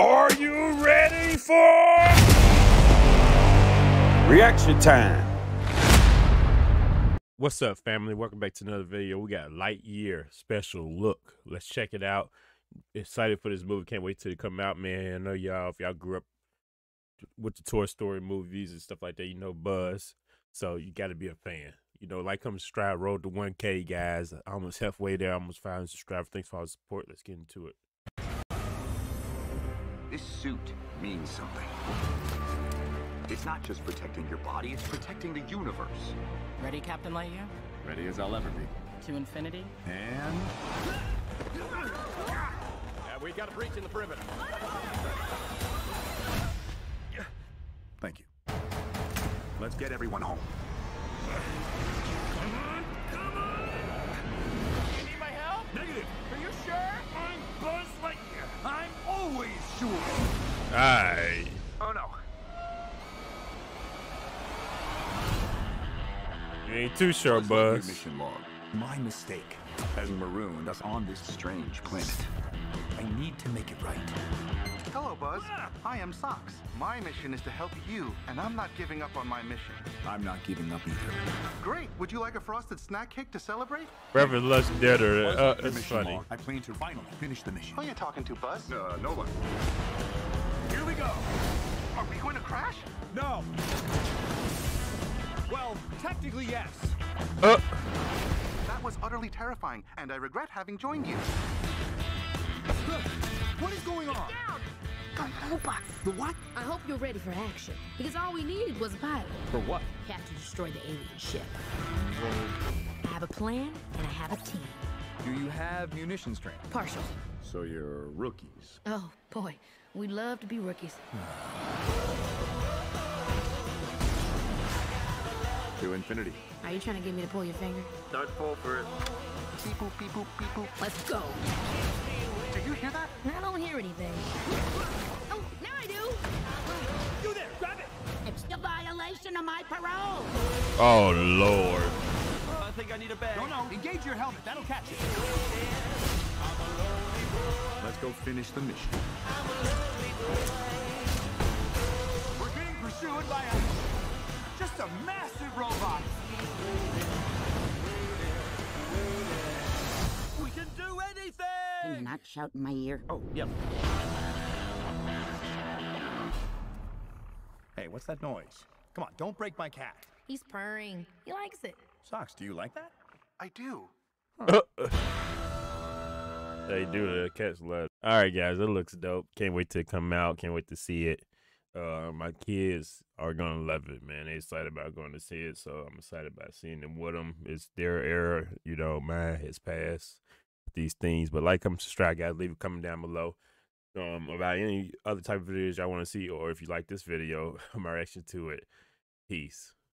Are you ready for reaction time? What's up, family? Welcome back to another video. We got Lightyear special look. Let's check it out. Excited for this movie. Can't wait till it come out, man. I know y'all, if y'all grew up with the Toy Story movies and stuff like that, you know Buzz. So you got to be a fan. You know, like come subscribe, road to 1K, guys. Almost halfway there, almost 500 subscribers. Thanks for all the support. Let's get into it. This suit means something. It's not just protecting your body, it's protecting the universe. Ready, Captain Lightyear? Ready as I'll ever be. To infinity? And... Yeah, we got a breach in the perimeter. Thank you. Let's get everyone home. Aye. Oh no. You ain't too sure, Let's look at your Buzz. mission log. My mistake has marooned us on this strange planet. I need to make it right. Hello, Buzz. I am Sox. My mission is to help you, and I'm not giving up on my mission. I'm not giving up either. Great. Would you like a frosted snack cake to celebrate? Reverend Lush Deader. Let's Uh, look at your it's mission funny. log. I plan to finally finish the mission. Who are you talking to, Buzz? Uh, no one. Here we go. Are we going to crash? No. Well, technically, yes. Uh, That was utterly terrifying, and I regret having joined you. What is going on? Robot. The what? I hope you're ready for action. Because all we needed was a pilot. For what? Have to destroy the alien ship. I have a plan and I have a team. Do you have munitions training? Partial. So you're rookies. Oh boy, we'd love to be rookies. To infinity. Are you trying to get me to pull your finger? Don't fall for it. Beep boop, beep boop, beep boop. Let's go. Did you hear that? I don't hear anything. Oh, now I do. You there! Grab it! It's the violation of my parole. oh, Lord. I think I need a bag. No, no. Engage your helmet. That'll catch it. Let's go finish the mission. We're being pursued by a just a massive robot. We can do anything. Can you not shout in my ear? Oh, yep. Hey, what's that noise? Come on, don't break my cat. He's purring. He likes it. Sox, do you like that? I do. They do the catch love. All right, guys, it looks dope. Can't wait to come out. Can't wait to see it. Uh, my kids are gonna love it, man. They excited about going to see it, so I'm excited about seeing them with them. It's their era, you know. Mine has passed these things, but like, comment, subscribe, guys. Leave a comment down below um about any other type of videos y'all want to see, or if you like this video, my reaction to it. Peace.